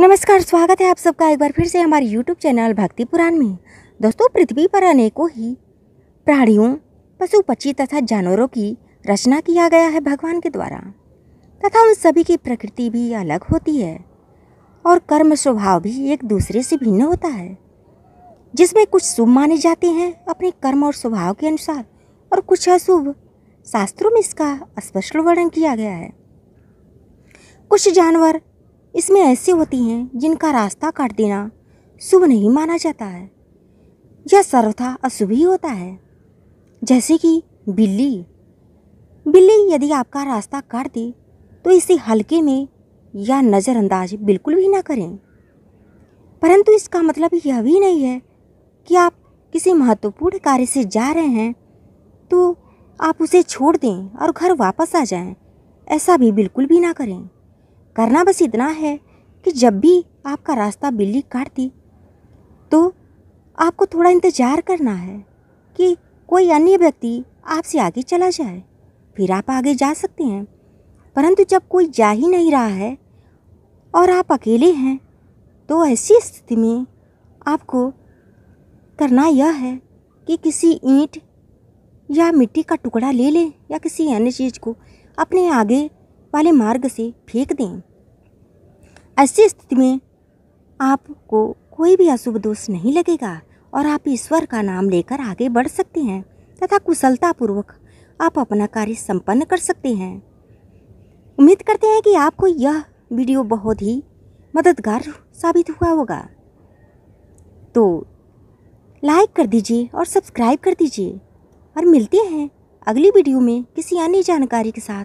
नमस्कार, स्वागत है आप सबका एक बार फिर से हमारे यूट्यूब चैनल भक्ति पुराण में। दोस्तों, पृथ्वी पर अनेकों ही प्राणियों, पशु, पक्षी तथा जानवरों की रचना किया गया है भगवान के द्वारा। तथा उन सभी की प्रकृति भी अलग होती है और कर्म स्वभाव भी एक दूसरे से भिन्न होता है, जिसमें कुछ शुभ माने जाते हैं अपने कर्म और स्वभाव के अनुसार और कुछ अशुभ शास्त्रों में इसका स्पष्ट वर्णन किया गया है। कुछ जानवर इसमें ऐसे होती हैं जिनका रास्ता काट देना शुभ नहीं माना जाता है यह सर्वथा अशुभ ही होता है। जैसे कि बिल्ली। बिल्ली यदि आपका रास्ता काट दे तो इसे हल्के में या नज़रअंदाज बिल्कुल भी ना करें। परंतु इसका मतलब यह भी नहीं है कि आप किसी महत्वपूर्ण कार्य से जा रहे हैं तो आप उसे छोड़ दें और घर वापस आ जाएँ। ऐसा भी बिल्कुल भी ना करें। करना बस इतना है कि जब भी आपका रास्ता बिल्ली काटती तो आपको थोड़ा इंतज़ार करना है कि कोई अन्य व्यक्ति आपसे आगे चला जाए। फिर आप आगे जा सकते हैं, परंतु जब कोई जा ही नहीं रहा है और आप अकेले हैं तो ऐसी स्थिति में आपको करना यह है कि किसी ईंट या मिट्टी का टुकड़ा ले लें या किसी अन्य चीज़ को अपने आगे वाले मार्ग से फेंक दें। ऐसी स्थिति में आपको कोई भी अशुभ दोष नहीं लगेगा और आप ईश्वर का नाम लेकर आगे बढ़ सकते हैं तथा कुशलतापूर्वक आप अपना कार्य संपन्न कर सकते हैं। उम्मीद करते हैं कि आपको यह वीडियो बहुत ही मददगार साबित हुआ होगा। तो लाइक कर दीजिए और सब्सक्राइब कर दीजिए। और मिलते हैं अगली वीडियो में किसी अन्य जानकारी के साथ।